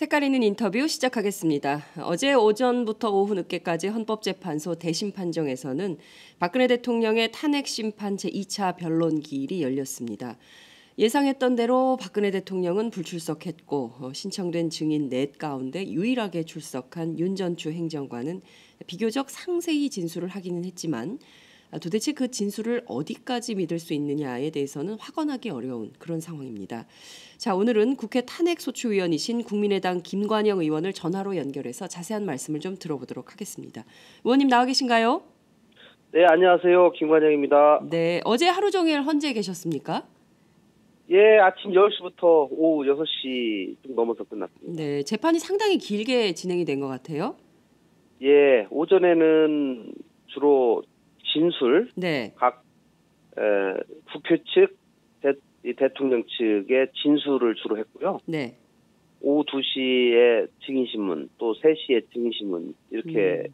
색깔 있는 인터뷰 시작하겠습니다. 어제 오전부터 오후 늦게까지 헌법재판소 대심 판정에서는 박근혜 대통령의 탄핵 심판 제2차 변론 기일이 열렸습니다. 예상했던 대로 박근혜 대통령은 불출석했고 어, 신청된 증인 넷 가운데 유일하게 출석한 윤전추 행정관은 비교적 상세히 진술을 하기는 했지만 아, 도대체 그 진술을 어디까지 믿을 수 있느냐에 대해서는 확언하기 어려운 그런 상황입니다. 자, 오늘은 국회 탄핵소추위원이신 국민의당 김관영 의원을 전화로 연결해서 자세한 말씀을 좀 들어보도록 하겠습니다. 의원님 나와 계신가요? 네, 안녕하세요. 김관영입니다. 네, 어제 하루 종일 헌재 계셨습니까? 예, 아침 10시부터 오후 6시 좀 넘어서 끝났습니다. 네, 재판이 상당히 길게 진행이 된 것 같아요. 예, 오전에는 주로 진술, 네, 각 에, 국회 측, 대, 이 대통령 측의 진술을 주로 했고요. 네, 오후 2시에 증인신문, 또 3시에 증인신문 이렇게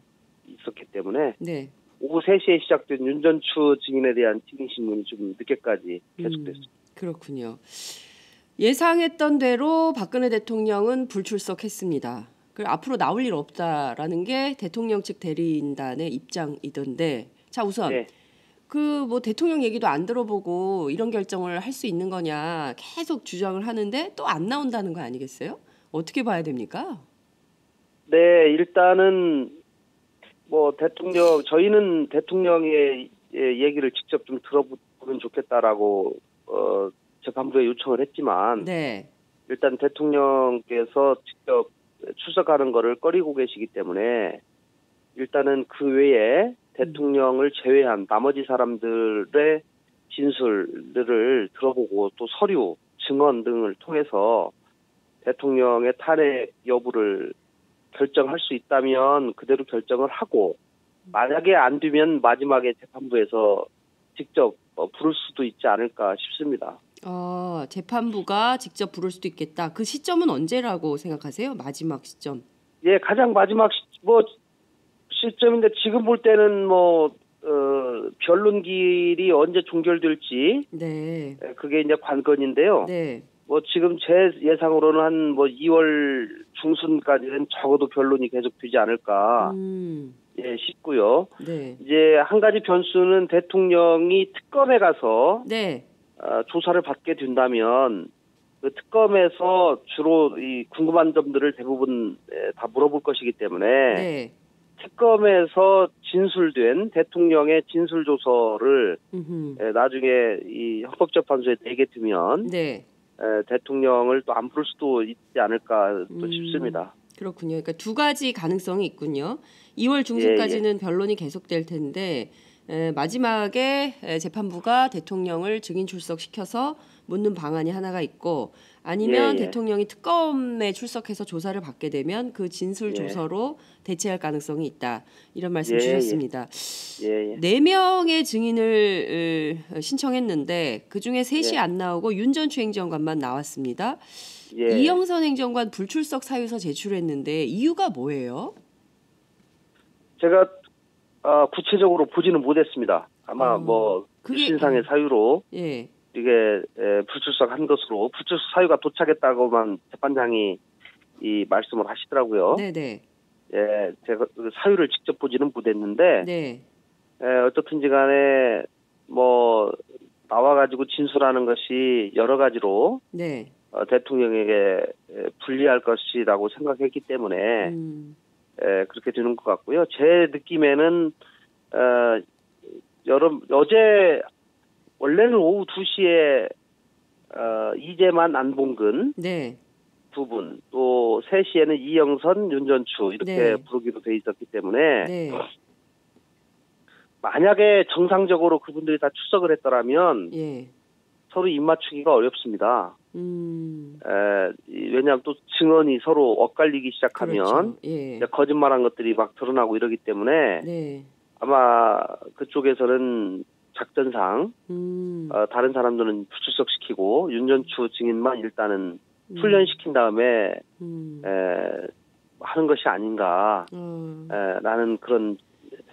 있었기 때문에 네. 오후 3시에 시작된 윤전추 증인에 대한 증인신문이 좀 늦게까지 계속됐습니다. 음, 그렇군요. 예상했던 대로 박근혜 대통령은 불출석했습니다. 앞으로 나올 일 없다라는 게 대통령 측 대리인단의 입장이던데, 자 우선 네. 그뭐 대통령 얘기도 안 들어보고 이런 결정을 할 수 있는 거냐 계속 주장을 하는데 또 안 나온다는 거 아니겠어요? 어떻게 봐야 됩니까? 네, 일단은 뭐 대통령 저희는 대통령의 예, 얘기를 직접 좀 들어보면 좋겠다라고 어 재판부에 요청을 했지만 네, 일단 대통령께서 직접 출석하는 거를 꺼리고 계시기 때문에 일단은 그 외에 대통령을 제외한 나머지 사람들의 진술들을 들어보고 또 서류, 증언 등을 통해서 대통령의 탄핵 여부를 결정할 수 있다면 그대로 결정을 하고 만약에 안 되면 마지막에 재판부에서 직접 어, 부를 수도 있지 않을까 싶습니다. 어, 재판부가 직접 부를 수도 있겠다. 그 시점은 언제라고 생각하세요? 마지막 시점. 예, 가장 마지막 시, 뭐 시점인데 지금 볼 때는 뭐 어, 변론길이 언제 종결될지. 네, 예, 그게 이제 관건인데요. 네, 뭐 지금 제 예상으로는 한 뭐 2월 중순까지는 적어도 변론이 계속되지 않을까. 음, 예, 싶고요. 네, 이제 한 가지 변수는 대통령이 특검에 가서 네, 어, 조사를 받게 된다면 그 특검에서 주로 이 궁금한 점들을 대부분 예, 다 물어볼 것이기 때문에 네, 특검에서 진술된 대통령의 진술 조서를. 예, 나중에 이 헌법재판소에 내게 되면 네, 에, 대통령을 또 안 부를 수도 있지 않을까 또 음. 싶습니다. 그렇군요. 그러니까 두 가지 가능성이 있군요. 2월 중순까지는 변론이 계속될 텐데 에, 마지막에 에, 재판부가 대통령을 증인 출석시켜서 묻는 방안이 하나가 있고 아니면 예, 예. 대통령이 특검에 출석해서 조사를 받게 되면 그 진술 예. 조서로 대체할 가능성이 있다. 이런 말씀 예, 주셨습니다. 예, 예. 네 명의 증인을 으, 신청했는데 그 중에 셋이 예. 안 나오고 윤 전 추 행정관만 나왔습니다. 예. 이영선 행정관 불출석 사유서 제출했는데 이유가 뭐예요? 제가 어, 구체적으로 보지는 못했습니다. 아마 어, 뭐 그게- 신상의 사유로 예, 이게 에, 불출석한 것으로 불출석 사유가 도착했다고만 재판장이 이 말씀을 하시더라고요. 네네, 예, 제가 그 사유를 직접 보지는 못했는데 네, 에, 어떻든지간에 뭐 나와가지고 진술하는 것이 여러 가지로 네, 어, 대통령에게 에, 불리할 것이라고 생각했기 때문에 음, 에, 그렇게 되는 것 같고요. 제 느낌에는 어, 여름 어제 원래는 오후 2시에 어, 이재만 안봉근 네, 두 분, 또 3시에는 이영선, 윤전추 이렇게 네. 부르기로 돼 있었기 때문에 네, 만약에 정상적으로 그분들이 다 출석을 했더라면 예, 서로 입맞추기가 어렵습니다. 음, 에, 이- 왜냐하면 또 증언이 서로 엇갈리기 시작하면 그렇죠. 예, 거짓말한 것들이 막 드러나고 이러기 때문에 네, 아마 그쪽에서는 작전상 음, 어, 다른 사람들은 불출석시키고 윤전추 증인만 일단은 음, 훈련시킨 다음에 음, 에, 하는 것이 아닌가 어, 에, 라는 그런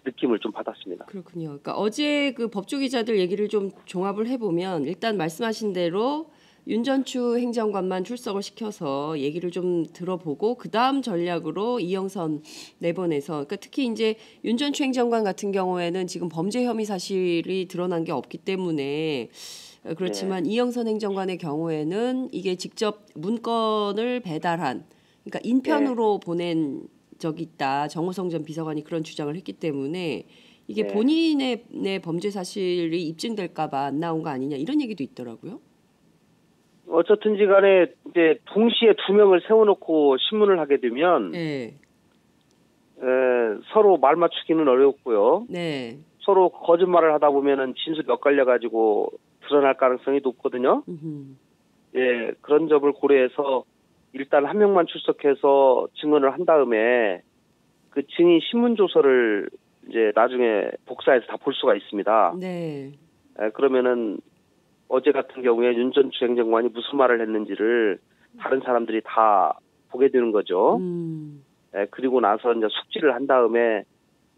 느낌을 좀 받았습니다. 그렇군요. 그러니까 어제 그 법조 기자들 얘기를 좀 종합을 해보면 일단 말씀하신 대로 윤전추 행정관만 출석을 시켜서 얘기를 좀 들어보고 그 다음 전략으로 이영선 내보내서 그러니까 특히 이제 윤전추 행정관 같은 경우에는 지금 범죄 혐의 사실이 드러난 게 없기 때문에 어, 그렇지만 이영선 행정관의 경우에는 이게 직접 문건을 배달한 그러니까 인편으로 보낸 적이 있다 정호성 전 비서관이 그런 주장을 했기 때문에 이게 네. 본인의 내 범죄 사실이 입증될까봐 안 나온 거 아니냐 이런 얘기도 있더라고요. 어쨌든지 간에 이제 동시에 두 명을 세워놓고 신문을 하게 되면 네, 에, 서로 말 맞추기는 어렵고요. 네, 서로 거짓말을 하다 보면은 진술이 엇갈려 가지고 드러날 가능성이 높거든요. 음흠. 예, 그런 점을 고려해서 일단 한 명만 출석해서 증언을 한 다음에 그 증인 신문 조서를 이제 나중에 복사해서 다 볼 수가 있습니다. 네, 에, 그러면은 어제 같은 경우에 윤전추 행정관이 무슨 말을 했는지를 다른 사람들이 다 보게 되는 거죠. 음, 예, 그리고 나서 이제 숙지를 한 다음에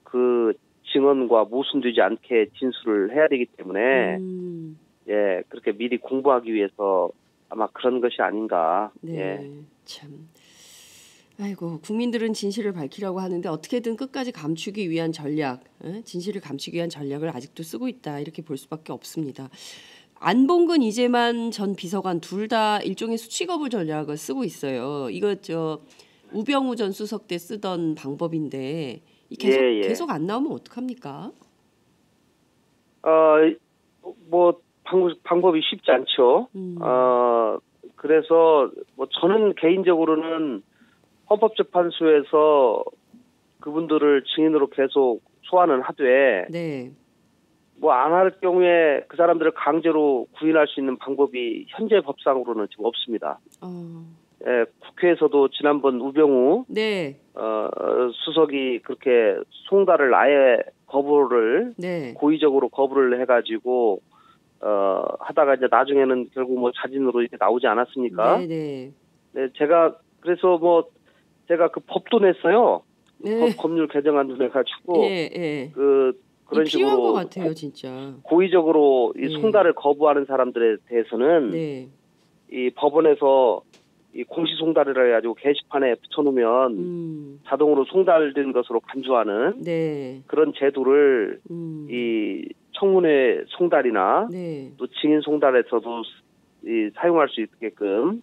그 증언과 모순되지 않게 진술을 해야 되기 때문에 음, 예 그렇게 미리 공부하기 위해서 아마 그런 것이 아닌가 네, 예 참. 아이고 국민들은 진실을 밝히라고 하는데 어떻게든 끝까지 감추기 위한 전략, 에? 진실을 감추기 위한 전략을 아직도 쓰고 있다 이렇게 볼 수밖에 없습니다. 안봉근 이재만 전 비서관 둘 다 일종의 수치 거부 전략을 쓰고 있어요. 이거 저 우병우 전 수석 때 쓰던 방법인데 이 계속 예, 예. 계속 안 나오면 어떡합니까? 어뭐 방법 방법이 쉽지 않죠 음, 어 그래서 뭐 저는 개인적으로는 헌법재판소에서 그분들을 증인으로 계속 소환을 하되 네, 뭐 안 할 경우에 그 사람들을 강제로 구인할 수 있는 방법이 현재 법상으로는 지금 없습니다. 어, 예, 국회에서도 지난번 우병우 네, 어, 어, 수석이 그렇게 송달을 아예 거부를 네, 고의적으로 거부를 해가지고 어, 하다가 이제 나중에는 결국 뭐 자진으로 이렇게 나오지 않았습니까? 네, 네, 네, 제가 그래서 뭐 제가 그 법도 냈어요. 네, 법, 법률 개정안도 내가지고 예, 예. 그 그런 이 필요한 식으로 것 같아요, 진짜. 고의적으로 이 예. 송달을 거부하는 사람들에 대해서는 네, 이 법원에서 이 공시 송달이라 해가지고 게시판에 붙여놓으면 음, 자동으로 송달된 것으로 간주하는 네, 그런 제도를 음, 이 청문회 송달이나 네, 또 증인 송달에서도 이 사용할 수 있게끔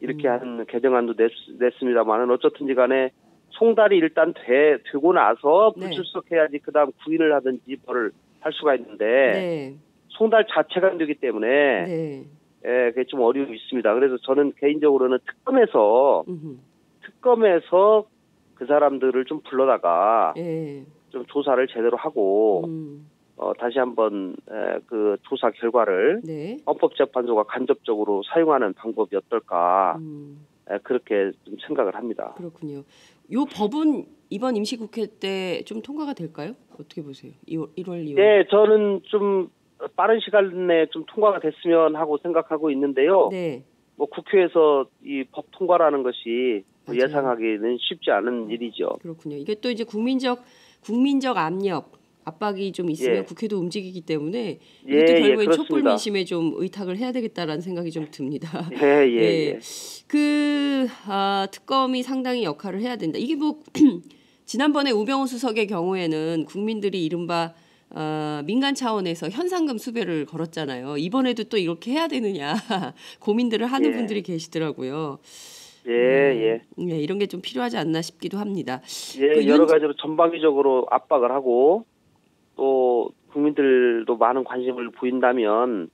이렇게 음. 한 개정안도 냈, 냈습니다만은 어쨌든지 간에 송달이 일단 돼, 되고 나서 네. 불출석해야지 그다음 구인을 하든지 뭐를 할 수가 있는데 네, 송달 자체가 안 되기 때문에 네, 예, 그게 좀 어려움이 있습니다. 그래서 저는 개인적으로는 특검에서 음흠, 특검에서 그 사람들을 좀 불러다가 예, 좀 조사를 제대로 하고 음, 어, 다시 한번 에, 그 조사 결과를 네, 헌법재판소가 간접적으로 사용하는 방법이 어떨까 음, 에, 그렇게 좀 생각을 합니다. 그렇군요. 요 법은 이번 임시국회 때 좀 통과가 될까요? 어떻게 보세요? 2월, 1월, 2월. 네, 저는 좀 빠른 시간 내에 좀 통과가 됐으면 하고 생각하고 있는데요. 네, 뭐 국회에서 이 법 통과라는 것이 뭐 맞아요. 예상하기는 쉽지 않은 일이죠. 그렇군요. 이게 또 이제 국민적 국민적 압력 압박이 좀 있으면 예. 국회도 움직이기 때문에 예, 이것도 예, 결국엔 그렇습니다. 촛불 민심에 좀 의탁을 해야 되겠다라는 생각이 좀 듭니다. 예, 예, 예. 예. 그 아, 특검이 상당히 역할을 해야 된다. 이게 뭐 지난번에 우병우 수석의 경우에는 국민들이 이른바 어, 민간 차원에서 현상금 수배를 걸었잖아요. 이번에도 또 이렇게 해야 되느냐 고민들을 하는 예. 분들이 계시더라고요. 예, 예. 음, 예, 이런 게 좀 필요하지 않나 싶기도 합니다. 예, 그 여러 윤- 가지로 전방위적으로 압박을 하고 또 국민들도 많은 관심을 보인다면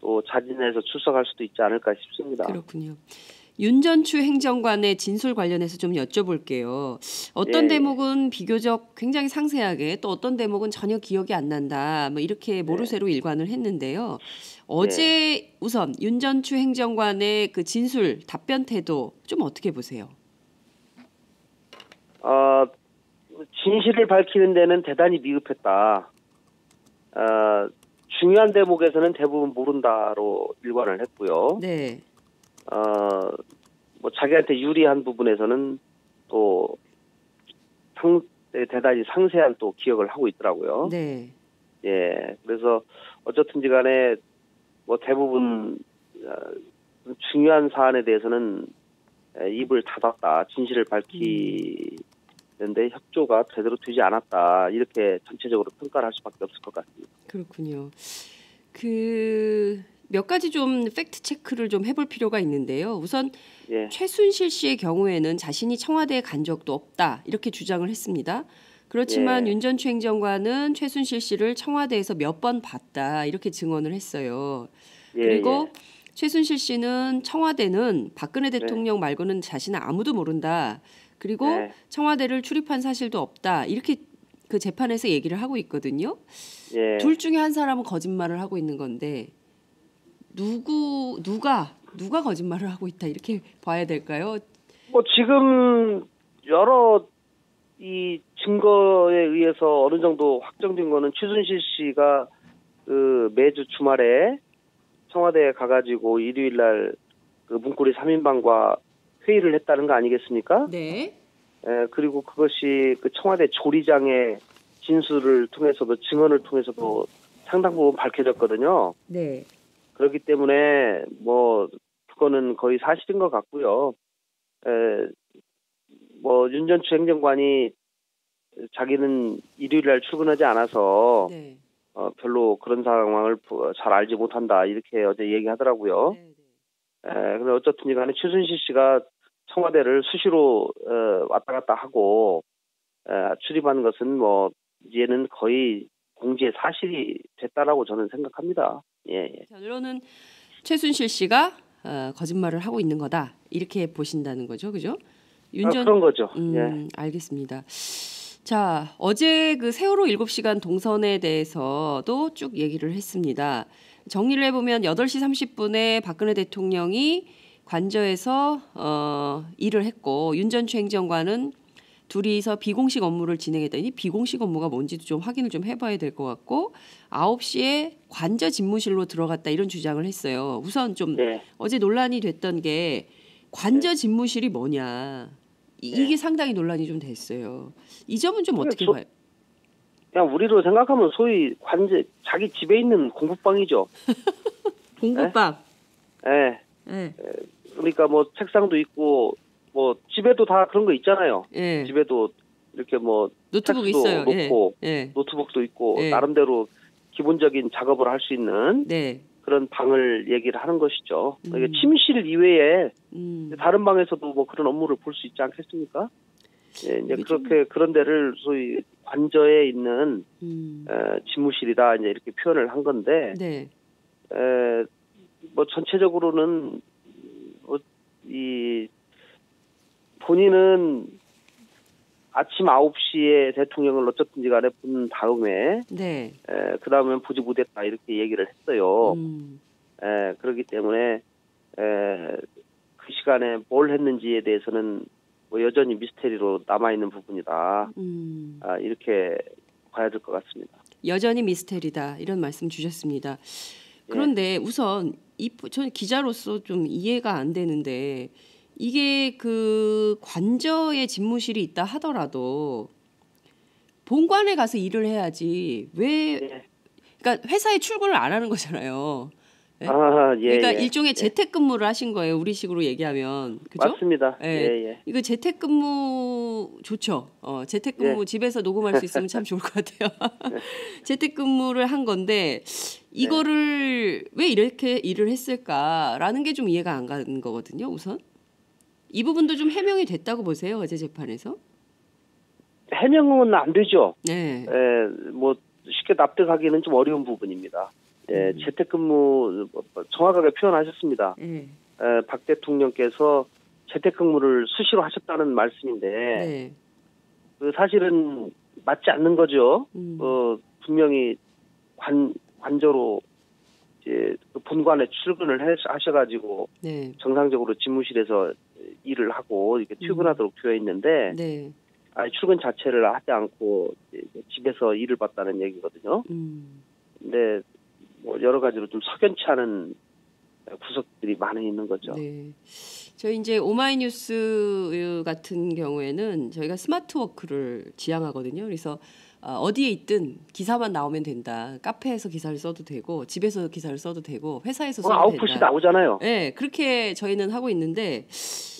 또 자진해서 출석할 수도 있지 않을까 싶습니다. 그렇군요. 윤전추 행정관의 진술 관련해서 좀 여쭤볼게요. 어떤 예. 대목은 비교적 굉장히 상세하게 또 어떤 대목은 전혀 기억이 안 난다. 뭐 이렇게 모르쇠로 일관을 했는데요. 어제 우선 윤전추 행정관의 그 진술 답변 태도 좀 어떻게 보세요? 어, 진실을 밝히는 데는 대단히 미흡했다. 어, 중요한 대목에서는 대부분 모른다로 일관을 했고요. 네. 어, 뭐 자기한테 유리한 부분에서는 또 상, 대단히 상세한 또 기억을 하고 있더라고요. 네. 예, 그래서 어쨌든지 간에 뭐 대부분 어, 중요한 사안에 대해서는 에, 입을 닫았다. 진실을 밝히 는데 협조가 제대로 되지 않았다. 이렇게 전체적으로 평가를 할 수밖에 없을 것 같습니다. 그렇군요. 그 몇 가지 좀 팩트 체크를 좀 해볼 필요가 있는데요. 우선 예, 최순실 씨의 경우에는 자신이 청와대에 간 적도 없다 이렇게 주장을 했습니다. 그렇지만 예. 윤전 추행정관은 최순실 씨를 청와대에서 몇 번 봤다 이렇게 증언을 했어요. 예, 그리고 최순실 씨는 청와대는 박근혜 네. 대통령 말고는 자신은 아무도 모른다. 그리고 네. 청와대를 출입한 사실도 없다. 이렇게 그 재판에서 얘기를 하고 있거든요. 예. 둘 중에 한 사람은 거짓말을 하고 있는 건데 누구 누가 누가 거짓말을 하고 있다 이렇게 봐야 될까요? 뭐 지금 여러 이 증거에 의해서 어느 정도 확정된 거는 최순실 씨가 그 매주 주말에 청와대에 가가지고 일요일 날그 문고리 3인방과 회의를 했다는 거 아니겠습니까? 네. 에, 그리고 그것이 그 청와대 조리장의 진술을 통해서도 증언을 통해서도 상당 부분 밝혀졌거든요. 네. 그렇기 때문에 뭐 그거는 거의 사실인 것 같고요. 에, 뭐 윤전추 행정관이 자기는 일요일 날 출근하지 않아서 네. 어, 별로 그런 상황을 보- 잘 알지 못한다 이렇게 어제 얘기하더라고요. 네. 에, 근데 어쨌든 간에 최순실 씨가 청와대를 수시로 어, 왔다 갔다 하고 에, 출입한 것은 뭐 이제는 거의 공지의 사실이 됐다라고 저는 생각합니다. 예, 예. 결론은 최순실 씨가 어, 거짓말을 하고 있는 거다 이렇게 보신다는 거죠, 그죠? 아, 윤전 그런 거죠. 예. 음, 알겠습니다. 자, 어제 그 세월호 7시간 동선에 대해서도 쭉 얘기를 했습니다. 정리를 해보면 8시 30분에 박근혜 대통령이 관저에서 어, 일을 했고 윤전 추행정관은 둘이서 비공식 업무를 진행했더니 비공식 업무가 뭔지도 좀 확인을 좀 해봐야 될 것 같고 9시에 관저 집무실로 들어갔다 이런 주장을 했어요. 우선 좀 예. 어제 논란이 됐던 게 관저 집무실이 뭐냐 이- 네. 이게 상당히 논란이 좀 됐어요. 이 점은 좀 그게 어떻게 저- 봐요? 그냥 우리로 생각하면 소위 관제 자기 집에 있는 공부방이죠. 공부방. 예. 예. 그러니까 뭐 책상도 있고 뭐 집에도 다 그런 거 있잖아요. 예. 집에도 이렇게 뭐 노트북 있어요. 예. 놓고 예. 노트북도 있고 예. 나름대로 기본적인 작업을 할 수 있는 네. 그런 방을 얘기를 하는 것이죠. 음. 이게 침실 이외에 음. 다른 방에서도 뭐 그런 업무를 볼 수 있지 않겠습니까? 예, 이제 좀- 그렇게 그런 데를 소위 관저에 있는 음. 에, 집무실이다 이제 이렇게 표현을 한 건데 네. 에, 뭐 전체적으로는 어, 이 본인은 아침 9시에 대통령을 어쨌든지 간에 본 다음에 네. 에, 그 다음엔 보지 못했다 이렇게 얘기를 했어요. 음. 에, 그렇기 때문에 에, 그 시간에 뭘 했는지에 대해서는 뭐 여전히 미스테리로 남아있는 부분이다. 음. 아, 이렇게 봐야 될 것 같습니다. 여전히 미스테리다 이런 말씀 주셨습니다. 그런데 우선 이 저는 기자로서 좀 이해가 안 되는데 이게 그 관저에 집무실이 있다 하더라도 본관에 가서 일을 해야지 왜 예. 그러니까 회사에 출근을 안 하는 거잖아요. 네? 아, 예. 그러니까 예. 일종의 재택근무를 하신 거예요. 우리식으로 얘기하면 그죠? 맞습니다. 예. 예, 예. 이거 재택근무 좋죠. 어, 재택근무 집에서 녹음할 수 있으면 참 좋을 것 같아요. 재택근무를 한 건데 이거를 왜 이렇게 일을 했을까라는 게 좀 이해가 안 가는 거거든요. 우선 이 부분도 좀 해명이 됐다고 보세요. 어제 재판에서. 해명은 안 되죠. 네. 예, 뭐 쉽게 납득하기는 좀 어려운 부분입니다. 예, 음. 재택근무 뭐, 정확하게 표현하셨습니다. 네. 에, 박 대통령께서 재택근무를 수시로 하셨다는 말씀인데 네. 그 사실은 맞지 않는 거죠. 음. 어, 분명히 관 관저로 이제 그 본관에 출근을 해- 하셔가지고 네. 정상적으로 집무실에서 일을 하고 이렇게 출근하도록 되어 있는데 네. 아니, 출근 자체를 하지 않고 집에서 일을 봤다는 얘기거든요. 음. 근데 뭐 여러 가지로 좀 석연치 않은 구석들이 많이 있는 거죠. 네. 저희 이제 오마이뉴스 같은 경우에는 저희가 smart work를 지향하거든요. 그래서 어, 어디에 있든 기사만 나오면 된다. 카페에서 기사를 써도 되고 집에서 기사를 써도 되고 회사에서 뭐 써도 아웃풋이 된다. 나오잖아요. 네, 그렇게 저희는 하고 있는데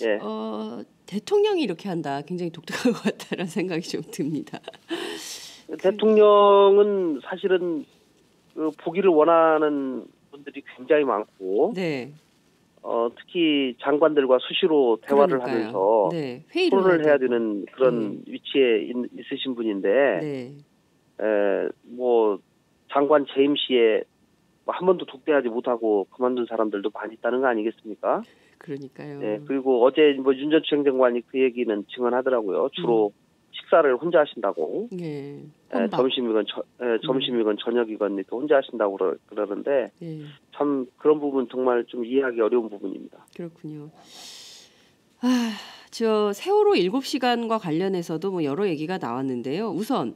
예. 어, 대통령이 이렇게 한다. 굉장히 독특한 것 같다라는 생각이 좀 듭니다. 대통령은 사실은 그 보기를 원하는 분들이 굉장히 많고 네, 어, 특히 장관들과 수시로 대화를 그러니까요. 하면서 네, 회의를 토론을 해야. 되는 그런 음. 위치에 있, 있으신 분인데 네, 에, 뭐 장관 재임 시에 뭐한 번도 독대하지 못하고 그만둔 사람들도 많이 있다는 거 아니겠습니까? 그러니까요. 네, 그리고 어제 뭐 윤 전 추 행정관이 그 얘기는 증언하더라고요. 주로 식사를 혼자 하신다고. 네, 에, 혼밥. 점심이건 저, 에, 점심이건 저녁이건 이렇게 혼자 하신다고 그러, 그러는데 네. 참 그런 부분 정말 좀 이해하기 어려운 부분입니다. 그렇군요. 아, 저 세월호 7시간과 관련해서도 뭐 여러 얘기가 나왔는데요. 우선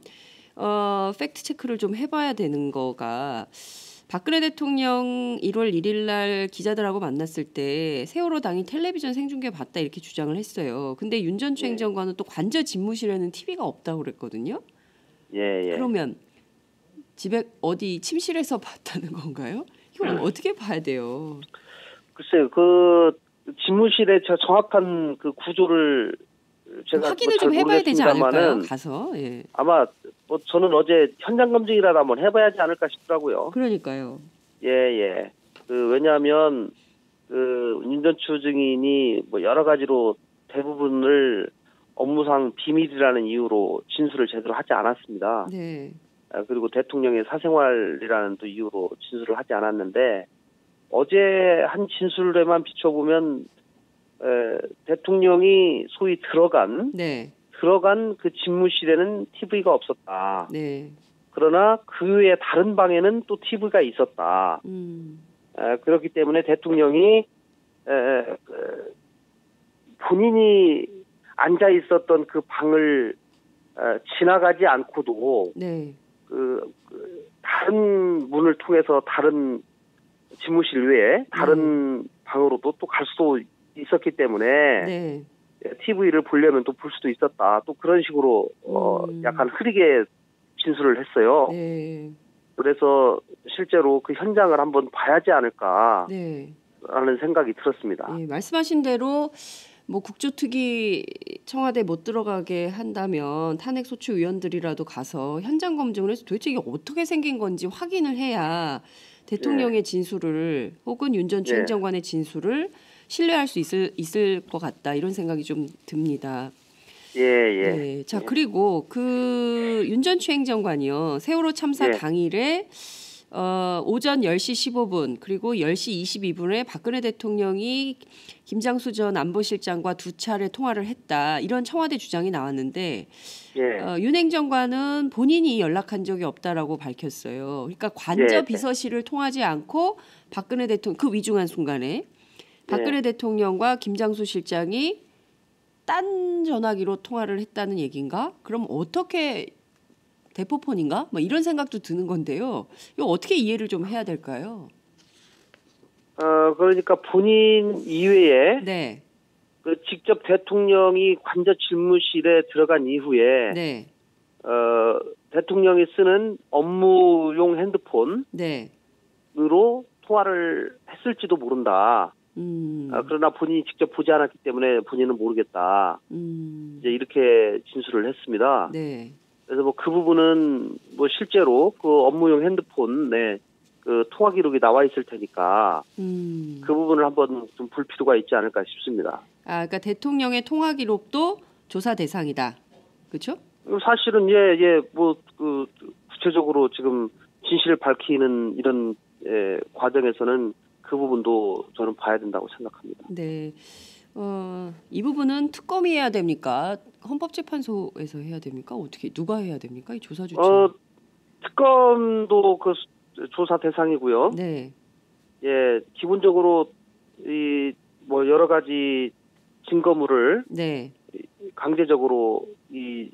어, 팩트 체크를 좀 해봐야 되는 거가 박근혜 대통령 1월 1일 날 기자들하고 만났을 때 세월호 당일 텔레비전 생중계 봤다 이렇게 주장을 했어요. 근데 윤전추 네. 행정관은 또 관저 집무실에는 TV가 없다고 그랬거든요. 예, 예. 그러면 집에 어디 침실에서 봤다는 건가요? 이거 음. 어떻게 봐야 돼요? 글쎄요, 그 집무실의 저 정확한 그 구조를 제가 확인을 뭐잘 좀 해봐야 되지 않을까요? 가서 예. 아마 뭐 저는 어제 현장 검증이라도 한번 해봐야지 않을까 싶더라고요. 그러니까요. 예, 예. 그 왜냐하면 그 윤전추 증인이 뭐 여러 가지로 대부분을 업무상 비밀이라는 이유로 진술을 제대로 하지 않았습니다. 네. 아, 그리고 대통령의 사생활이라는 또 이유로 진술을 하지 않았는데 어제 한 진술에만 비춰보면 에, 대통령이 소위 들어간 네. 들어간 그 집무실에는 TV가 없었다. 네. 그러나 그 외에 다른 방에는 또 TV가 있었다. 음. 에, 그렇기 때문에 대통령이 에, 그, 본인이 앉아 있었던 그 방을 에, 지나가지 않고도 네. 그, 그 다른 문을 통해서 다른 집무실 외에 다른 방으로도 또 갈 수도 있었기 때문에 네. TV를 보려면 또 볼 수도 있었다. 또 그런 식으로 어 음. 약간 흐리게 진술을 했어요. 네. 그래서 실제로 그 현장을 한번 봐야지 않을까라는 네. 생각이 들었습니다. 예, 말씀하신 대로 뭐 국조특위 청와대 못 들어가게 한다면 탄핵 소추 의원들이라도 가서 현장 검증을 해서 도대체 이게 어떻게 생긴 건지 확인을 해야 대통령의 진술을 혹은 윤전 네. 행정관의 진술을 신뢰할 수 있을 있을 것 같다 이런 생각이 좀 듭니다. 예, 예. 네. 자 예. 그리고 그 윤 전 추 행정관이요 세월호 참사 예. 당일에 어, 오전 10시 15분 그리고 10시 22분에 박근혜 대통령이 김장수 전 안보실장과 두 차례 통화를 했다 이런 청와대 주장이 나왔는데 예. 어, 윤 행정관은 본인이 연락한 적이 없다라고 밝혔어요. 그러니까 관저 예. 비서실을 통하지 않고 박근혜 대통령 그 위중한 순간에 박근혜 예. 대통령과 김장수 실장이 딴 전화기로 통화를 했다는 얘기인가? 그럼 어떻게 대포폰인가? 뭐 이런 생각도 드는 건데요. 이거 어떻게 이해를 좀 해야 될까요? 어 그러니까 본인 이외에 네, 그 직접 대통령이 관저 집무실에 들어간 이후에 네, 어 대통령이 쓰는 업무용 핸드폰으로 네. 통화를 했을지도 모른다. 음, 아, 그러나 본인이 직접 보지 않았기 때문에 본인은 모르겠다. 음, 이제 이렇게 진술을 했습니다. 네, 그래서 뭐 그 부분은 뭐 실제로 그 업무용 핸드폰에 그 통화 기록이 나와 있을 테니까 음. 그 부분을 한번 좀 볼 필요가 있지 않을까 싶습니다. 아, 그러니까 대통령의 통화 기록도 조사 대상이다. 그렇죠? 사실은 예, 예, 뭐, 그, 구체적으로 지금 진실을 밝히는 이런, 예, 과정에서는 그 부분도 저는 봐야 된다고 생각합니다. 네. 어, 이 부분은 특검이 해야 됩니까? 헌법재판소에서 해야 됩니까? 어떻게 누가 해야 됩니까? 이 조사 주체. 어, 특검도 그 수- 조사 대상이고요. 네. 예, 기본적으로 이, 뭐, 여러 가지 증거물을 네. 강제적으로 이,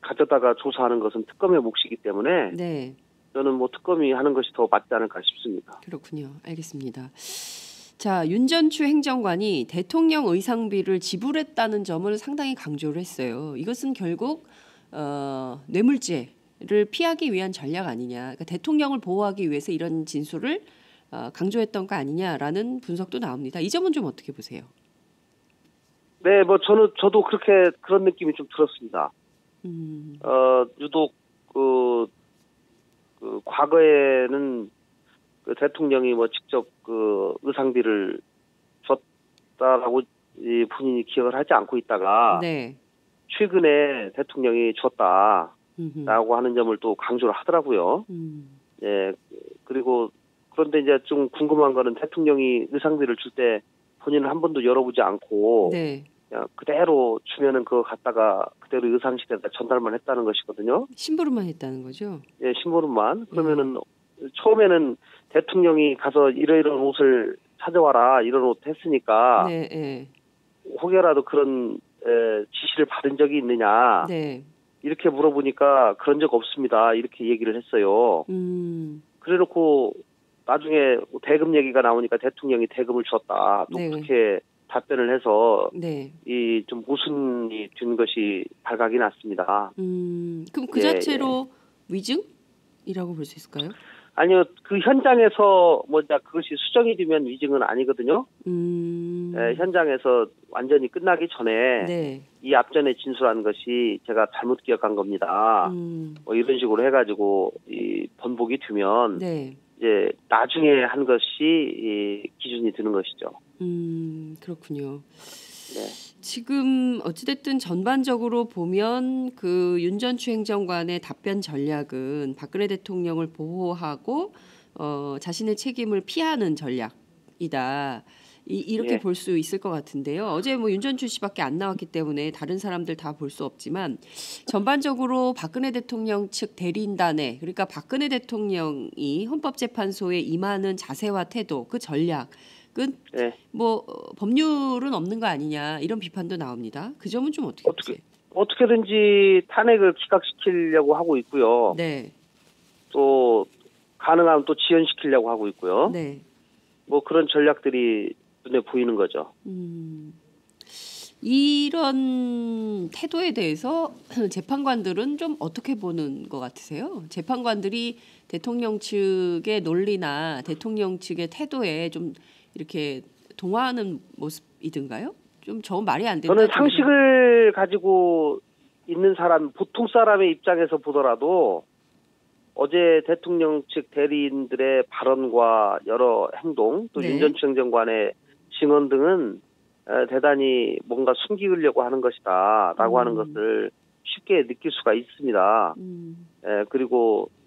가져다가 조사하는 것은 특검의 몫이기 때문에 네. 저는 뭐 특검이 하는 것이 더 맞지 않을까 싶습니다. 그렇군요. 알겠습니다. 자, 윤전추 행정관이 대통령 의상비를 지불했다는 점을 상당히 강조를 했어요. 이것은 결국 어, 뇌물죄 피하기 위한 전략 아니냐. 그러니까 대통령을 보호하기 위해서 이런 진술을 어, 강조했던 거 아니냐라는 분석도 나옵니다. 이 점은 좀 어떻게 보세요? 네, 뭐 저는 저도 그렇게 그런 느낌이 좀 들었습니다. 음, 어, 유독 그, 그 과거에는 그 대통령이 뭐 직접 그 의상비를 줬다라고 이 본인이 기억을 하지 않고 있다가 네. 최근에 대통령이 줬다라고 음흠. 하는 점을 또 강조를 하더라고요. 음, 예, 그리고 그런데 이제 좀 궁금한 거는 대통령이 의상비를 줄 때 본인은 한 번도 열어보지 않고 네. 그냥 그대로 주면은 그거 갖다가 그대로 의상실에다 전달만 했다는 것이거든요. 심부름만 했다는 거죠. 예, 심부름만. 그러면은 음. 처음에는 대통령이 가서 이러이러한 옷을 찾아와라 이런 옷 했으니까 네, 네, 혹여라도 그런 에, 지시를 받은 적이 있느냐 네. 이렇게 물어보니까 그런 적 없습니다 이렇게 얘기를 했어요. 음, 그래놓고 나중에 대금 얘기가 나오니까 대통령이 대금을 줬다 또 네. 그렇게 답변을 해서 네. 이좀 모순이 된 것이 발각이 났습니다. 음, 그럼 그 예, 자체로 위증이라고 볼 수 있을까요? 아니요 그 현장에서 뭐 이제 그것이 수정이 되면 위증은 아니거든요. 음, 예, 현장에서 완전히 끝나기 전에 네. 이 앞전에 진술한 것이 제가 잘못 기억한 겁니다. 음, 뭐 이런 식으로 해가지고 이 번복이 되면 네. 이제 나중에 한 것이 이 기준이 드는 것이죠. 음, 그렇군요. 네. 지금 어찌됐든 전반적으로 보면 그 윤 전 추행정관의 답변 전략은 박근혜 대통령을 보호하고 어, 자신의 책임을 피하는 전략이다. 이, 이렇게 예. 볼수 있을 것 같은데요. 어제 뭐 윤전추 씨밖에 안 나왔기 때문에 다른 사람들 다 볼 수 없지만 전반적으로 박근혜 대통령 측 대리인단에 그러니까 박근혜 대통령이 헌법재판소에 임하는 자세와 태도 그 전략 은 네. 뭐 어, 법률은 없는 거 아니냐 이런 비판도 나옵니다. 그 점은 좀 어떻게, 어떻게- 보세요? 어떻게든지 탄핵을 기각시키려고 하고 있고요. 네, 또 가능하면 또 지연시키려고 하고 있고요. 네. 뭐 그런 전략들이 눈에 보이는 거죠. 음, 이런 태도에 대해서 재판관들은 좀 어떻게 보는 것 같으세요? 재판관들이 대통령 측의 논리나 대통령 측의 태도에 좀 이렇게 동화하는 모습이든가요? 좀 저 말이 안 된다. 저는 상식을 가지고 있는 사람, 보통 사람의 입장에서 보더라도 어제 대통령 측 대리인들의 발언과 여러 행동, 또 네. 윤전 추행정관의 증언 등은 에, 대단히 뭔가 숨기려고 하는 것이다라고 음. 하는 것을 쉽게 느낄 수가 있습니다. 음, 에, 그리고 이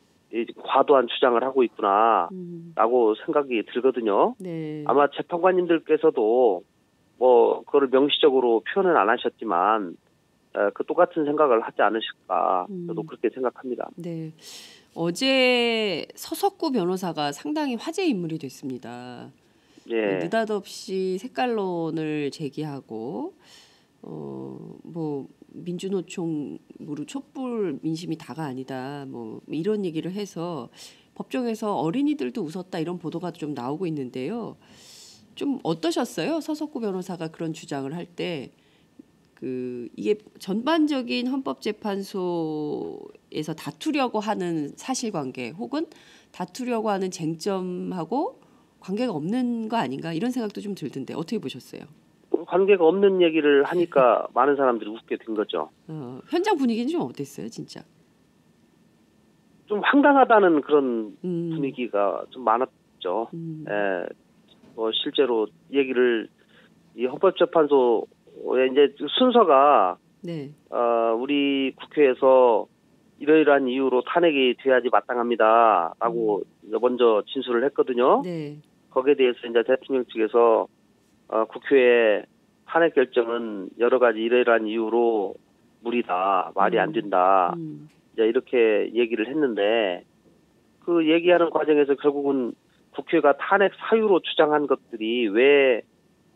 과도한 주장을 하고 있구나라고 음, 생각이 들거든요. 네. 아마 재판관님들께서도 뭐 그거를 명시적으로 표현은 안 하셨지만 에, 그 똑같은 생각을 하지 않으실까 저도 음. 그렇게 생각합니다. 네. 어제 서석구 변호사가 상당히 화제 인물이 됐습니다. 예, 느닷없이 색깔론을 제기하고 어뭐 민주노총으로 촛불 민심이 다가 아니다 뭐 이런 얘기를 해서 법정에서 어린이들도 웃었다 이런 보도가 좀 나오고 있는데요. 좀 어떠셨어요? 서석구 변호사가 그런 주장을 할 때 그 이게 전반적인 헌법재판소에서 다투려고 하는 사실관계 혹은 다투려고 하는 쟁점하고 관계가 없는 거 아닌가 이런 생각도 좀 들던데 어떻게 보셨어요? 관계가 없는 얘기를 하니까 많은 사람들이 웃게 된 거죠. 어, 현장 분위기는 좀 어땠어요, 진짜? 좀 황당하다는 그런 음, 분위기가 좀 많았죠. 음, 예, 뭐 실제로 얘기를 이 헌법재판소의 이제 순서가 네, 어, 우리 국회에서 이러이러한 이유로 탄핵이 돼야지 마땅합니다라고 먼저 진술을 했거든요. 네, 거기에 대해서 이제 대통령 측에서 어, 국회의 탄핵 결정은 여러 가지 이러이러한 이유로 무리다, 말이 안 된다, 음, 이렇게 얘기를 했는데 그 얘기하는 과정에서 결국은 국회가 탄핵 사유로 주장한 것들이 왜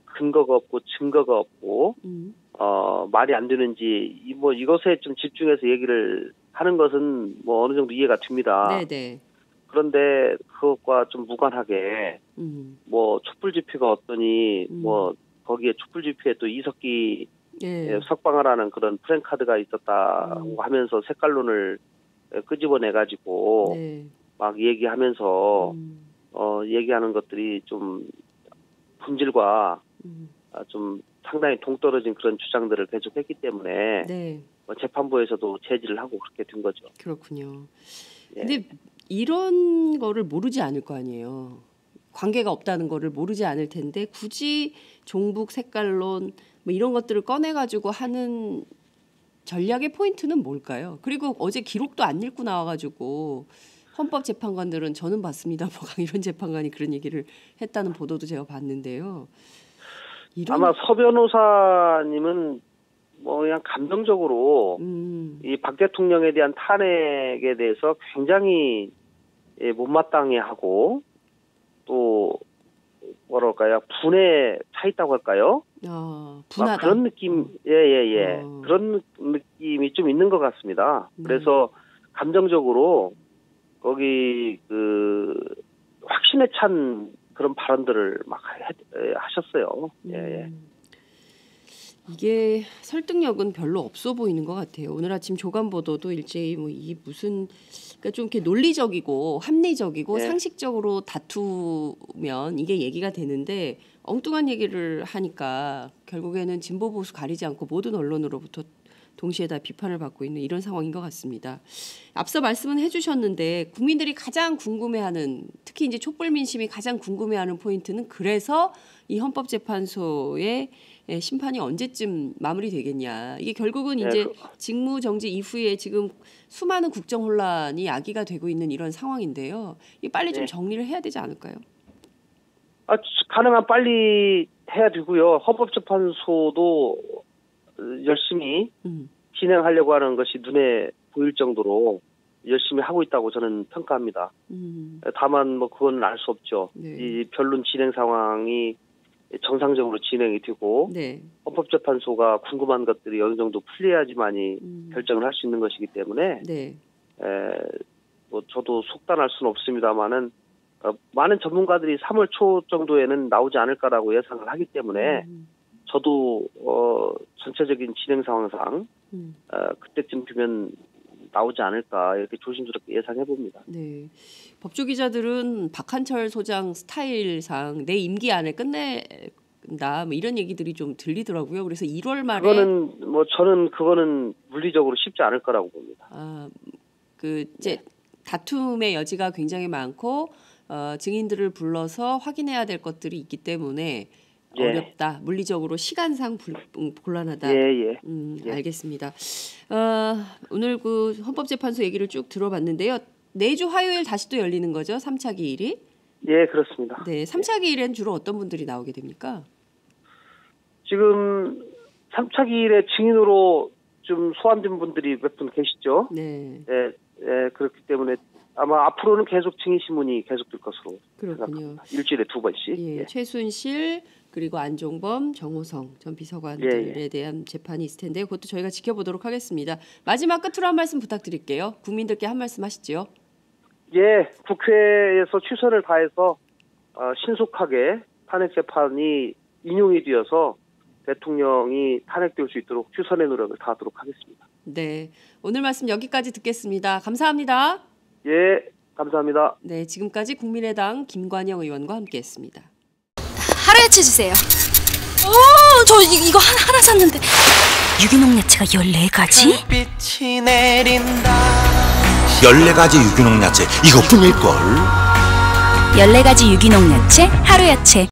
근거가 없고 증거가 없고 음, 어 말이 안 되는지 이뭐 이것에 좀 집중해서 얘기를 하는 것은 뭐 어느 정도 이해가 됩니다. 네, 네, 그런데 그것과 좀 무관하게 음, 뭐 촛불 집회가 어떠니 음. 뭐 거기에 촛불 집회에 또 이석기 예, 석방을 하는 그런 프랭카드가 있었다고 음. 하면서 색깔론을 끄집어내 가지고 네. 막 얘기하면서 음, 어 얘기하는 것들이 좀 품질과 음, 아, 좀 상당히 동떨어진 그런 주장들을 계속했기 때문에 네. 뭐 재판부에서도 제지를 하고 그렇게 된 거죠. 그렇군요. 예. 근데 이런 거를 모르지 않을 거 아니에요. 관계가 없다는 거를 모르지 않을 텐데 굳이 종북 색깔론 뭐 이런 것들을 꺼내 가지고 하는 전략의 포인트는 뭘까요? 그리고 어제 기록도 안 읽고 나와 가지고 헌법 재판관들은 저는 봤습니다. 뭐 이런 재판관이 그런 얘기를 했다는 보도도 제가 봤는데요. 이런 아마 서 변호사님은 뭐 그냥 감정적으로 음, 이박 대통령에 대한 탄핵에 대해서 굉장히 예, 못마땅해하고 또 뭐랄까요 분에 차 있다고 할까요? 아, 막 분하다. 그런 느낌 예예 예 어. 그런 느낌이 좀 있는 것 같습니다. 네. 그래서 감정적으로 거기 그 확신에 찬 그런 발언들을 막 해- 하셨어요. 예, 예. 음. 이게 설득력은 별로 없어 보이는 것 같아요. 오늘 아침 조간 보도도 일제히 뭐 이 무슨 그러니까 좀 이렇게 논리적이고 합리적이고 네. 상식적으로 다투면 이게 얘기가 되는데 엉뚱한 얘기를 하니까 결국에는 진보 보수 가리지 않고 모든 언론으로부터 동시에 다 비판을 받고 있는 이런 상황인 것 같습니다. 앞서 말씀은 해주셨는데 국민들이 가장 궁금해하는 특히 이제 촛불 민심이 가장 궁금해하는 포인트는 그래서 이 헌법재판소의 예, 심판이 언제쯤 마무리되겠냐 이게 결국은 네, 이제 그- 직무 정지 이후에 지금 수많은 국정 혼란이 야기가 되고 있는 이런 상황인데요. 이 빨리 좀 네. 정리를 해야 되지 않을까요? 아, 가능한 빨리 해야 되고요. 헌법재판소도 어, 열심히 음, 진행하려고 하는 것이 눈에 보일 정도로 열심히 하고 있다고 저는 평가합니다. 음, 다만 뭐 그건 알 수 없죠. 네. 이 변론 진행 상황이 정상적으로 진행이 되고 네, 헌법재판소가 궁금한 것들이 어느 정도 풀려야지만이 음, 결정을 할 수 있는 것이기 때문에 네, 에, 뭐 저도 속단할 수는 없습니다만은 어, 많은 전문가들이 3월 초 정도에는 나오지 않을까라고 예상을 하기 때문에 음, 저도 어, 전체적인 진행 상황상 음, 어, 그때쯤 되면 나오지 않을까 이렇게 조심스럽게 예상해 봅니다. 네. 법조 기자들은 박한철 소장 스타일상 내 임기 안에 끝낸다 뭐 이런 얘기들이 좀 들리더라고요. 그래서 1월 말에 그거는 뭐 저는 그거는 물리적으로 쉽지 않을 거라고 봅니다. 아, 그 이제 다툼의 여지가 굉장히 많고 어, 증인들을 불러서 확인해야 될 것들이 있기 때문에 예. 어렵다. 물리적으로 시간상 불, 음, 곤란하다. 예, 예. 음, 예. 알겠습니다. 어, 오늘 그 헌법재판소 얘기를 쭉 들어봤는데요. 내주 화요일 다시 또 열리는 거죠? 3차 기일이. 예, 그렇습니다. 네, 3차 기일엔 주로 어떤 분들이 나오게 됩니까? 지금 3차 기일에 증인으로 좀 소환된 분들이 몇 분 계시죠? 네, 예, 예, 그렇기 때문에 아마 앞으로는 계속 증인 신문이 계속될 것으로 그렇군요. 생각합니다. 일주일에 두 번씩. 예, 예. 최순실 그리고 안종범, 정호성 전 비서관들에 예, 대한 재판이 있을 텐데 그것도 저희가 지켜보도록 하겠습니다. 마지막 끝으로 한 말씀 부탁드릴게요. 국민들께 한 말씀 하시죠. 예, 국회에서 최선을 다해서 어, 신속하게 탄핵 재판이 인용이 되어서 대통령이 탄핵될 수 있도록 최선의 노력을 다하도록 하겠습니다. 네, 오늘 말씀 여기까지 듣겠습니다. 감사합니다. 예, 감사합니다. 네, 지금까지 국민의당 김관영 의원과 함께했습니다. 하루야채 주세요. 어, 저 이, 이거 하나, 하나 샀는데 유기농 야채가 14가지? 빛이 내린다 14가지 유기농 야채 이것뿐일걸 14가지 유기농 야채, 하루야채.